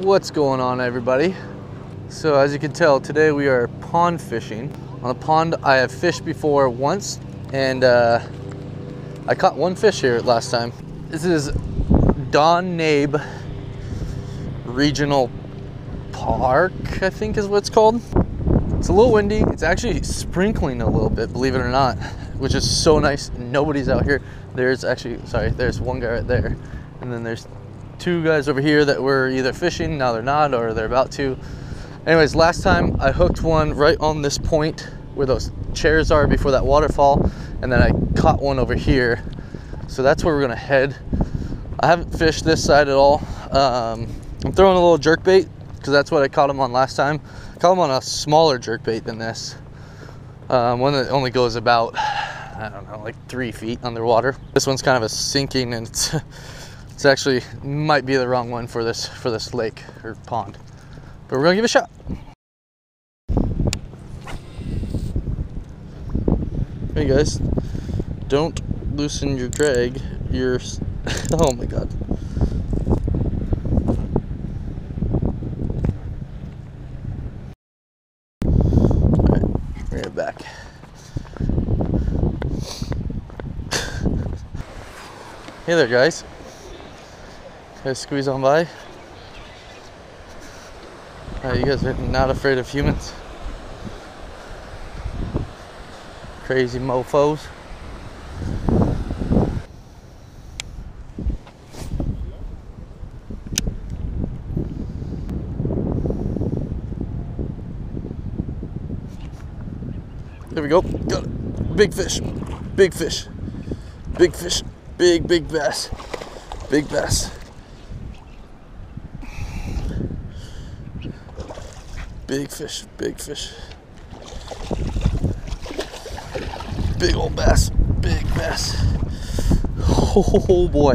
What's going on everybody? So as you can tell, today we are pond fishing. On a pond I have fished before once and uh, I caught one fish here last time. This is Don Nabe Regional Park, I think is what it's called. It's a little windy. It's actually sprinkling a little bit, believe it or not, which is so nice. Nobody's out here. There's actually, sorry, there's one guy right there. And then there's two guys over here that were either fishing, now they're not, or they're about to. Anyways, last time I hooked one right on this point where those chairs are before that waterfall, and then I caught one over here. So that's where we're gonna head. I haven't fished this side at all. Um, I'm throwing a little jerk bait because that's what I caught him on last time. I caught him on a smaller jerk bait than this. Um, one that only goes about, I don't know, like three feet underwater. This one's kind of a sinking and it's actually might be the wrong one for this for this lake or pond. But we're gonna give it a shot. Hey guys, don't loosen your drag. Your oh my god. Back. hey there guys. Squeeze on by. You guys are not afraid of humans. Crazy mofos. There we go. Got it. Big fish. Big fish. Big fish. Big, big bass. Big bass. Big fish, big fish. Big old bass, big bass. Oh boy.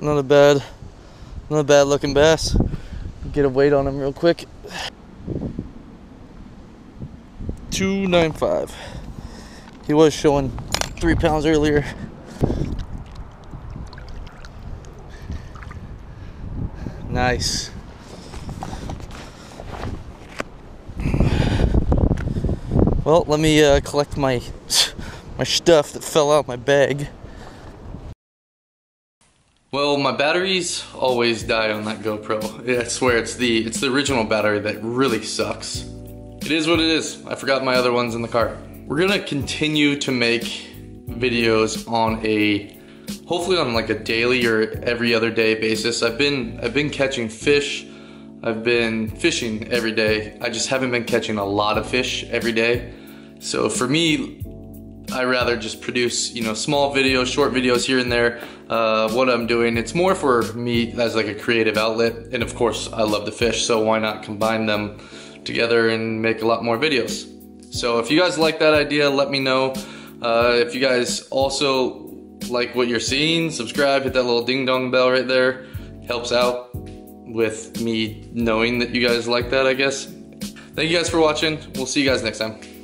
not a bad, not a bad looking bass. Get a weight on him real quick. 295. He was showing three pounds earlier. Nice. Well, let me uh, collect my my stuff that fell out my bag. Well, my batteries always die on that GoPro. I swear it's the it's the original battery that really sucks. It is what it is. I forgot my other ones in the car. We're gonna continue to make videos on a, hopefully on like a daily or every other day basis. I've been, I've been catching fish. I've been fishing every day. I just haven't been catching a lot of fish every day. So for me, I rather just produce, you know, small videos, short videos here and there. Uh, what I'm doing, it's more for me as like a creative outlet. And of course, I love to fish, so why not combine them together and make a lot more videos. So if you guys like that idea, let me know. Uh, if you guys also like what you're seeing, subscribe, hit that little ding dong bell right there. Helps out with me knowing that you guys like that, I guess. Thank you guys for watching. We'll see you guys next time.